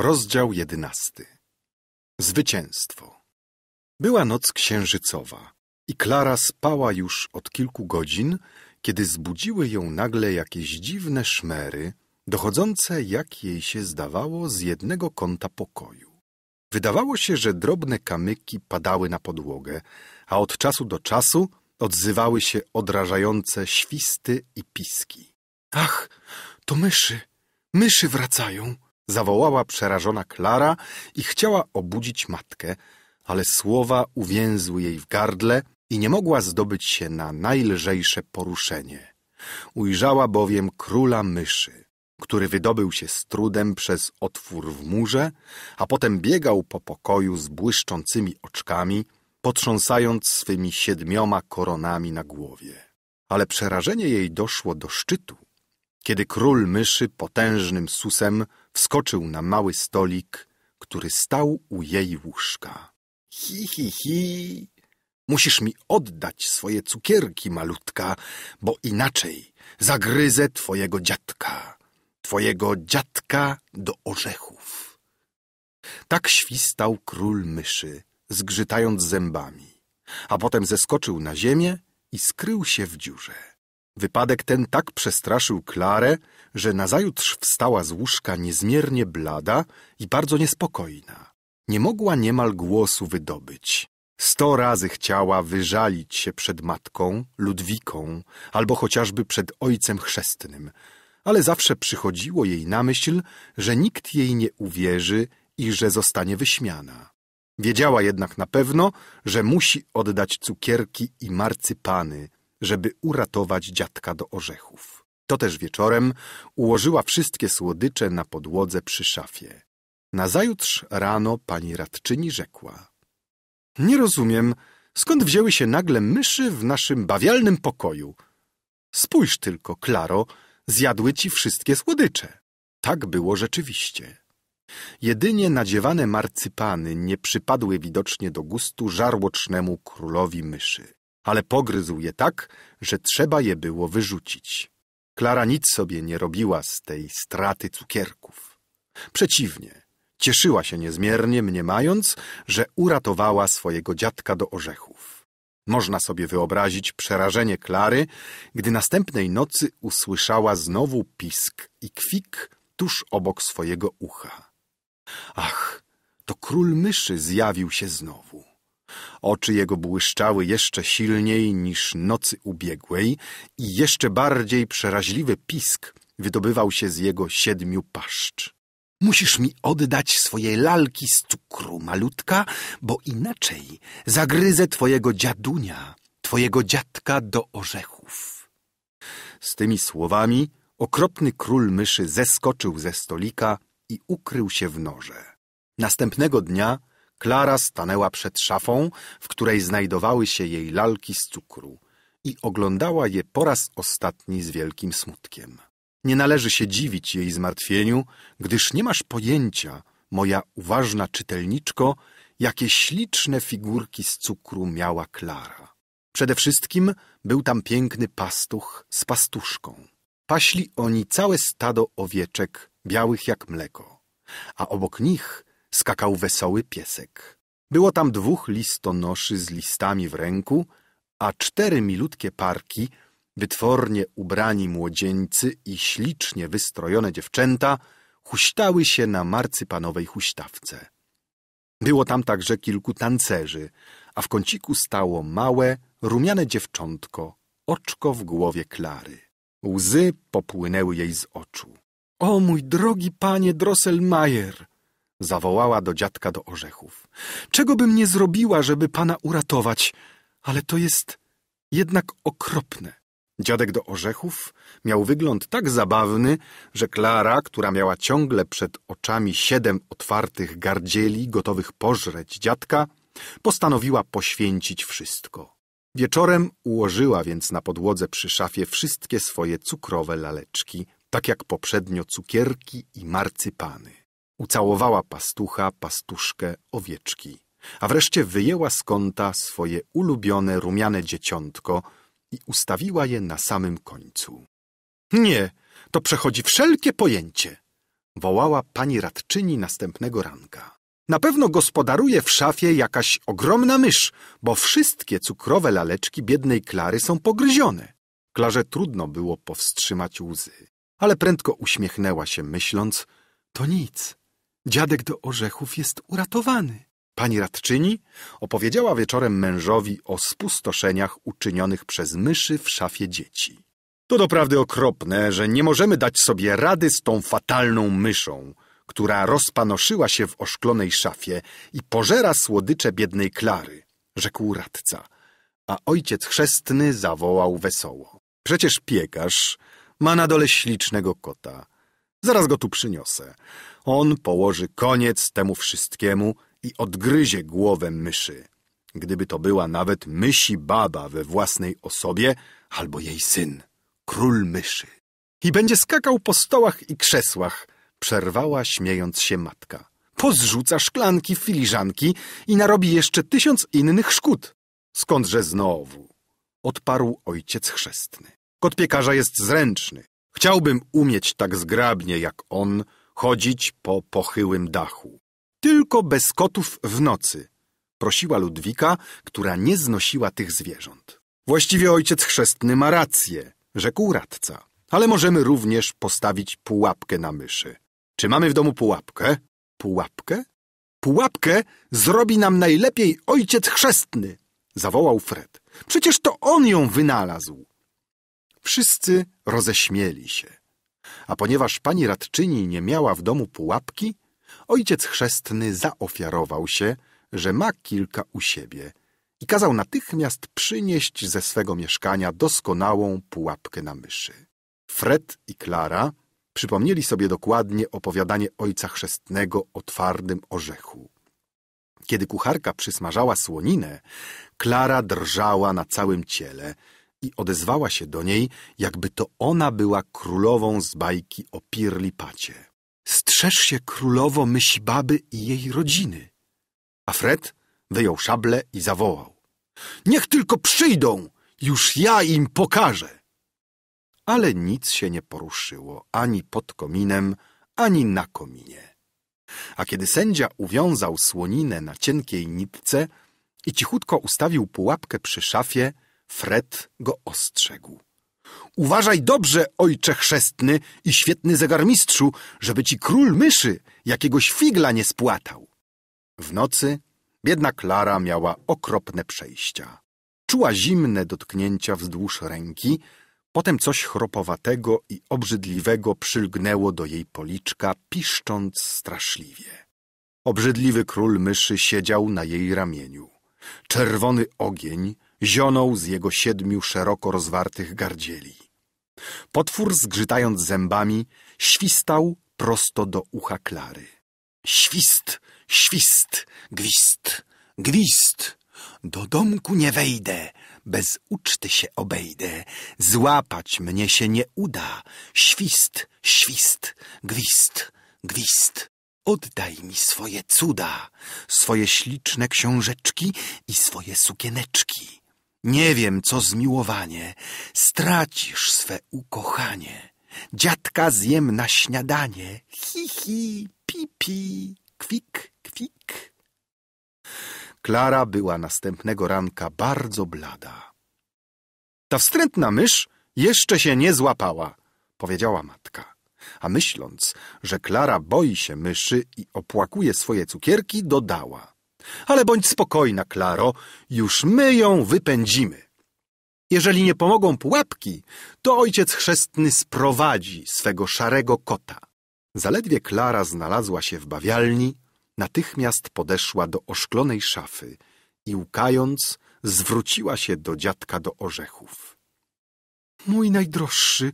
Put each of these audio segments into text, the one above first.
Rozdział jedenasty. Zwycięstwo. Była noc księżycowa i Klara spała już od kilku godzin, kiedy zbudziły ją nagle jakieś dziwne szmery, dochodzące, jak jej się zdawało, z jednego kąta pokoju. Wydawało się, że drobne kamyki padały na podłogę, a od czasu do czasu odzywały się odrażające świsty i piski. Ach, to myszy, myszy wracają! Zawołała przerażona Klara i chciała obudzić matkę, ale słowa uwięzły jej w gardle i nie mogła zdobyć się na najlżejsze poruszenie. Ujrzała bowiem króla myszy, który wydobył się z trudem przez otwór w murze, a potem biegał po pokoju z błyszczącymi oczkami, potrząsając swymi siedmioma koronami na głowie. Ale przerażenie jej doszło do szczytu, kiedy król myszy potężnym susem wskoczył na mały stolik, który stał u jej łóżka. Hi, hi, hi. Musisz mi oddać swoje cukierki, malutka, bo inaczej zagryzę twojego dziadka, twojego dziadka do orzechów. Tak świstał król myszy, zgrzytając zębami, a potem zeskoczył na ziemię i skrył się w dziurze. Wypadek ten tak przestraszył Klarę, że nazajutrz wstała z łóżka niezmiernie blada i bardzo niespokojna. Nie mogła niemal głosu wydobyć. Sto razy chciała wyżalić się przed matką, Ludwiką, albo chociażby przed ojcem chrzestnym, ale zawsze przychodziło jej na myśl, że nikt jej nie uwierzy i że zostanie wyśmiana. Wiedziała jednak na pewno, że musi oddać cukierki i marcypany, żeby uratować dziadka do orzechów. To też wieczorem ułożyła wszystkie słodycze na podłodze przy szafie. Nazajutrz rano pani radczyni rzekła. Nie rozumiem, skąd wzięły się nagle myszy w naszym bawialnym pokoju. Spójrz tylko, Klaro, zjadły ci wszystkie słodycze. Tak było rzeczywiście. Jedynie nadziewane marcypany nie przypadły widocznie do gustu żarłocznemu królowi myszy ale pogryzł je tak, że trzeba je było wyrzucić. Klara nic sobie nie robiła z tej straty cukierków. Przeciwnie, cieszyła się niezmiernie, mniemając, że uratowała swojego dziadka do orzechów. Można sobie wyobrazić przerażenie Klary, gdy następnej nocy usłyszała znowu pisk i kwik tuż obok swojego ucha. Ach, to król myszy zjawił się znowu. Oczy jego błyszczały jeszcze silniej niż nocy ubiegłej i jeszcze bardziej przeraźliwy pisk wydobywał się z jego siedmiu paszcz. Musisz mi oddać swoje lalki z cukru, malutka, bo inaczej zagryzę twojego dziadunia, twojego dziadka do orzechów. Z tymi słowami okropny król myszy zeskoczył ze stolika i ukrył się w norze. Następnego dnia Klara stanęła przed szafą, w której znajdowały się jej lalki z cukru i oglądała je po raz ostatni z wielkim smutkiem. Nie należy się dziwić jej zmartwieniu, gdyż nie masz pojęcia, moja uważna czytelniczko, jakie śliczne figurki z cukru miała Klara. Przede wszystkim był tam piękny pastuch z pastuszką. Paśli oni całe stado owieczek, białych jak mleko, a obok nich skakał wesoły piesek. Było tam dwóch listonoszy z listami w ręku, a cztery milutkie parki, wytwornie ubrani młodzieńcy i ślicznie wystrojone dziewczęta huśtały się na marcypanowej huśtawce. Było tam także kilku tancerzy, a w kąciku stało małe, rumiane dziewczątko, oczko w głowie Klary. Łzy popłynęły jej z oczu. — O mój drogi panie Drosselmayer! Zawołała do dziadka do orzechów. Czego bym nie zrobiła, żeby pana uratować, ale to jest jednak okropne. Dziadek do orzechów miał wygląd tak zabawny, że Klara, która miała ciągle przed oczami siedem otwartych gardzieli gotowych pożreć dziadka, postanowiła poświęcić wszystko. Wieczorem ułożyła więc na podłodze przy szafie wszystkie swoje cukrowe laleczki, tak jak poprzednio cukierki i marcypany. Ucałowała pastucha, pastuszkę, owieczki, a wreszcie wyjęła z kąta swoje ulubione rumiane dzieciątko i ustawiła je na samym końcu. Nie, to przechodzi wszelkie pojęcie, wołała pani radczyni następnego ranka. Na pewno gospodaruje w szafie jakaś ogromna mysz, bo wszystkie cukrowe laleczki biednej Klary są pogryzione. Klarze trudno było powstrzymać łzy, ale prędko uśmiechnęła się, myśląc, to nic, dziadek do orzechów jest uratowany. Pani radczyni opowiedziała wieczorem mężowi o spustoszeniach uczynionych przez myszy w szafie dzieci. To doprawdy okropne, że nie możemy dać sobie rady z tą fatalną myszą, która rozpanoszyła się w oszklonej szafie i pożera słodycze biednej Klary, rzekł radca, a ojciec chrzestny zawołał wesoło. Przecież piekarz ma na dole ślicznego kota. Zaraz go tu przyniosę. On położy koniec temu wszystkiemu i odgryzie głowę myszy. Gdyby to była nawet mysi baba we własnej osobie albo jej syn, król myszy. I będzie skakał po stołach i krzesłach, przerwała śmiejąc się matka. Pozrzuca szklanki, filiżanki i narobi jeszcze tysiąc innych szkód. Skądże znowu? Odparł ojciec chrzestny. Kot piekarza jest zręczny. Chciałbym umieć tak zgrabnie jak on chodzić po pochyłym dachu. Tylko bez kotów w nocy, prosiła Ludwika, która nie znosiła tych zwierząt. Właściwie ojciec chrzestny ma rację, rzekł radca, ale możemy również postawić pułapkę na myszy. Czy mamy w domu pułapkę? Pułapkę? Pułapkę zrobi nam najlepiej ojciec chrzestny, zawołał Fred. Przecież to on ją wynalazł. Wszyscy roześmieli się. A ponieważ pani radczyni nie miała w domu pułapki, ojciec chrzestny zaofiarował się, że ma kilka u siebie i kazał natychmiast przynieść ze swego mieszkania doskonałą pułapkę na myszy. Fred i Klara przypomnieli sobie dokładnie opowiadanie ojca chrzestnego o twardym orzechu. Kiedy kucharka przysmażała słoninę, Klara drżała na całym ciele i odezwała się do niej, jakby to ona była królową z bajki o Pirlipacie. Strzeż się królowo myśli baby i jej rodziny. A Fred wyjął szable i zawołał. Niech tylko przyjdą, już ja im pokażę. Ale nic się nie poruszyło ani pod kominem, ani na kominie. A kiedy sędzia uwiązał słoninę na cienkiej nitce i cichutko ustawił pułapkę przy szafie, Fred go ostrzegł. Uważaj dobrze, ojcze chrzestny i świetny zegarmistrzu, żeby ci król myszy jakiegoś figla nie spłatał. W nocy biedna Klara miała okropne przejścia. Czuła zimne dotknięcia wzdłuż ręki, potem coś chropowatego i obrzydliwego przylgnęło do jej policzka, piszcząc straszliwie. Obrzydliwy król myszy siedział na jej ramieniu. Czerwony ogień zionął z jego siedmiu szeroko rozwartych gardzieli. Potwór, zgrzytając zębami, świstał prosto do ucha Klary. Świst, świst, gwist, gwist. Do domku nie wejdę, bez uczty się obejdę. Złapać mnie się nie uda. Świst, świst, gwist, gwist. Oddaj mi swoje cuda, swoje śliczne książeczki i swoje sukieneczki. Nie wiem, co zmiłowanie, stracisz swe ukochanie. Dziadka zjem na śniadanie, hi, hi, pi, pi, kwik, kwik. Klara była następnego ranka bardzo blada. Ta wstrętna mysz jeszcze się nie złapała, powiedziała matka. A myśląc, że Klara boi się myszy i opłakuje swoje cukierki, dodała. Ale bądź spokojna, Klaro, już my ją wypędzimy. Jeżeli nie pomogą pułapki, to ojciec chrzestny sprowadzi swego szarego kota. Zaledwie Klara znalazła się w bawialni, natychmiast podeszła do oszklonej szafy i łkając, zwróciła się do dziadka do orzechów. Mój najdroższy,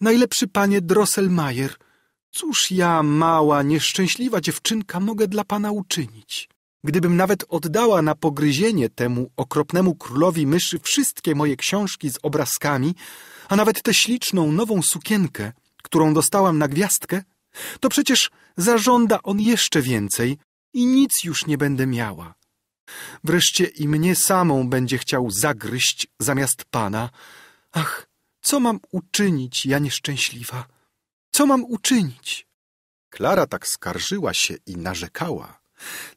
najlepszy panie Drosselmajer, cóż ja, mała, nieszczęśliwa dziewczynka, mogę dla pana uczynić? Gdybym nawet oddała na pogryzienie temu okropnemu królowi myszy wszystkie moje książki z obrazkami, a nawet tę śliczną nową sukienkę, którą dostałam na gwiazdkę, to przecież zażąda on jeszcze więcej i nic już nie będę miała. Wreszcie i mnie samą będzie chciał zagryźć zamiast pana. Ach, co mam uczynić, ja nieszczęśliwa? Co mam uczynić? Klara tak skarżyła się i narzekała.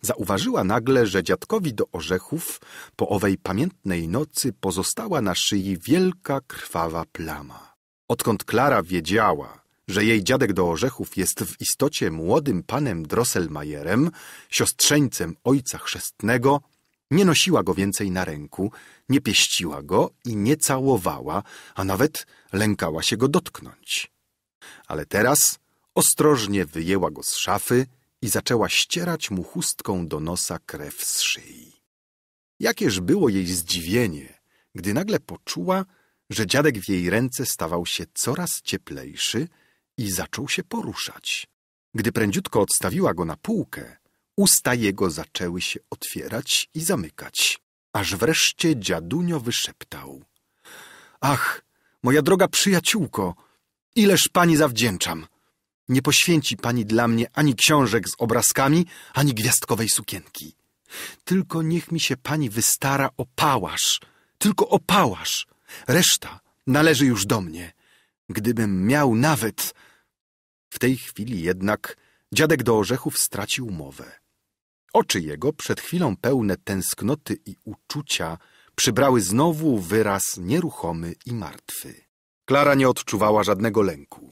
Zauważyła nagle, że dziadkowi do orzechów po owej pamiętnej nocy pozostała na szyi wielka krwawa plama. Odkąd Klara wiedziała, że jej dziadek do orzechów jest w istocie młodym panem Drosselmajerem, siostrzeńcem ojca chrzestnego, nie nosiła go więcej na ręku, nie pieściła go i nie całowała, a nawet lękała się go dotknąć. Ale teraz ostrożnie wyjęła go z szafy i zaczęła ścierać mu chustką do nosa krew z szyi. Jakież było jej zdziwienie, gdy nagle poczuła, że dziadek w jej ręce stawał się coraz cieplejszy i zaczął się poruszać. Gdy prędziutko odstawiła go na półkę, usta jego zaczęły się otwierać i zamykać, aż wreszcie dziadunio wyszeptał. Ach, moja droga przyjaciółko, ileż pani zawdzięczam! Nie poświęci pani dla mnie ani książek z obrazkami, ani gwiazdkowej sukienki. Tylko niech mi się pani wystara o pałasz, tylko o pałasz. Reszta należy już do mnie. Gdybym miał nawet... W tej chwili jednak dziadek do orzechów stracił mowę. Oczy jego, przed chwilą pełne tęsknoty i uczucia, przybrały znowu wyraz nieruchomy i martwy. Klara nie odczuwała żadnego lęku.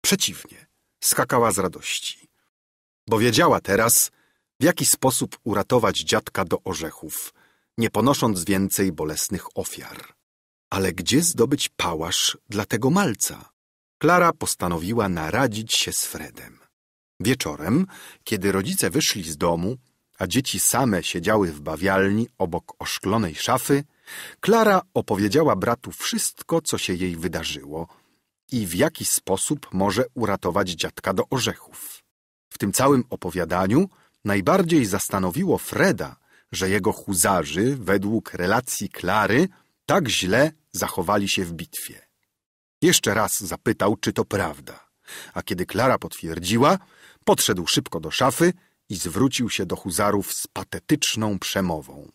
Przeciwnie, skakała z radości. Bo wiedziała teraz, w jaki sposób uratować dziadka do orzechów, nie ponosząc więcej bolesnych ofiar. Ale gdzie zdobyć pałasz dla tego malca? Klara postanowiła naradzić się z Fredem. Wieczorem, kiedy rodzice wyszli z domu, a dzieci same siedziały w bawialni obok oszklonej szafy, Klara opowiedziała bratu wszystko, co się jej wydarzyło i w jaki sposób może uratować dziadka do orzechów. W tym całym opowiadaniu najbardziej zastanowiło Freda, że jego huzarzy, według relacji Klary, tak źle zachowali się w bitwie. Jeszcze raz zapytał, czy to prawda, a kiedy Klara potwierdziła, podszedł szybko do szafy i zwrócił się do huzarów z patetyczną przemową.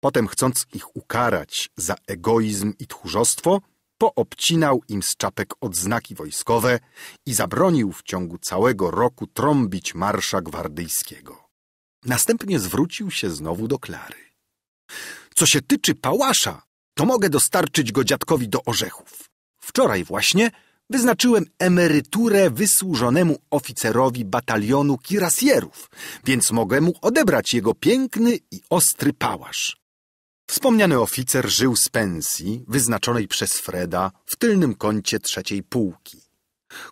Potem, chcąc ich ukarać za egoizm i tchórzostwo, poobcinał im z czapek odznaki wojskowe i zabronił w ciągu całego roku trąbić marsza gwardyjskiego. Następnie zwrócił się znowu do Klary. Co się tyczy pałasza, to mogę dostarczyć go dziadkowi do orzechów. Wczoraj właśnie wyznaczyłem emeryturę wysłużonemu oficerowi batalionu kirasjerów, więc mogę mu odebrać jego piękny i ostry pałasz. Wspomniany oficer żył z pensji wyznaczonej przez Freda w tylnym kącie trzeciej półki.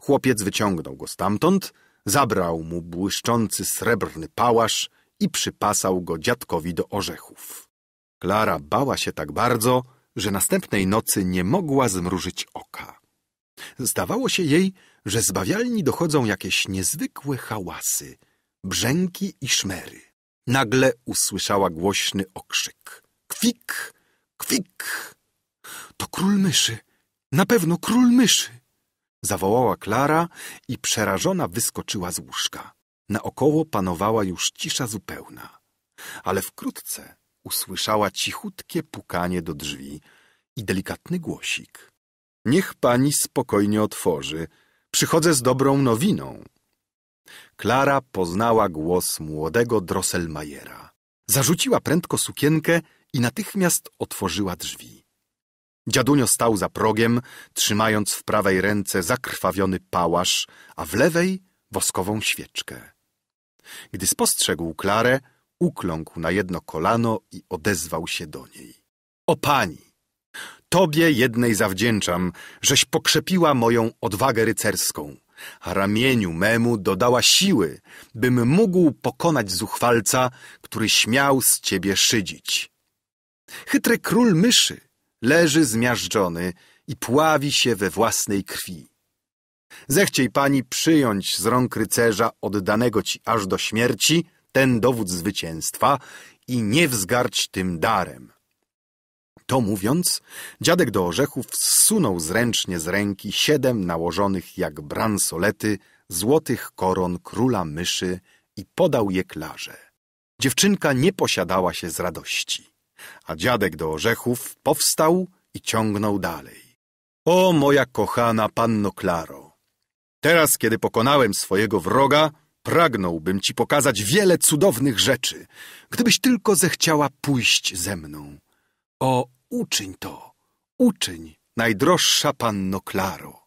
Chłopiec wyciągnął go stamtąd, zabrał mu błyszczący srebrny pałasz i przypasał go dziadkowi do orzechów. Klara bała się tak bardzo, że następnej nocy nie mogła zmrużyć oka. Zdawało się jej, że z bawialni dochodzą jakieś niezwykłe hałasy, brzęki i szmery. Nagle usłyszała głośny okrzyk. Kwik, kwik! To król myszy, na pewno król myszy! Zawołała Klara i przerażona wyskoczyła z łóżka. Naokoło panowała już cisza zupełna. Ale wkrótce usłyszała cichutkie pukanie do drzwi i delikatny głosik. Niech pani spokojnie otworzy. Przychodzę z dobrą nowiną. Klara poznała głos młodego Drosselmajera. Zarzuciła prędko sukienkę i natychmiast otworzyła drzwi. Dziadunio stał za progiem, trzymając w prawej ręce zakrwawiony pałasz, a w lewej woskową świeczkę. Gdy spostrzegł Klarę, ukląkł na jedno kolano i odezwał się do niej. O pani! Tobie jednej zawdzięczam, żeś pokrzepiła moją odwagę rycerską, a ramieniu memu dodała siły, bym mógł pokonać zuchwalca, który śmiał z ciebie szydzić. Chytry król myszy leży zmiażdżony i pławi się we własnej krwi. Zechciej pani przyjąć z rąk rycerza oddanego ci aż do śmierci ten dowód zwycięstwa i nie wzgarć tym darem. To mówiąc, dziadek do orzechów zsunął zręcznie z ręki siedem nałożonych jak bransolety złotych koron króla myszy i podał je Klarze. Dziewczynka nie posiadała się z radości, a dziadek do orzechów powstał i ciągnął dalej. O moja kochana panno Klaro! Teraz, kiedy pokonałem swojego wroga, pragnąłbym ci pokazać wiele cudownych rzeczy, gdybyś tylko zechciała pójść ze mną. O, uczyń to, uczyń, najdroższa panno Klaro.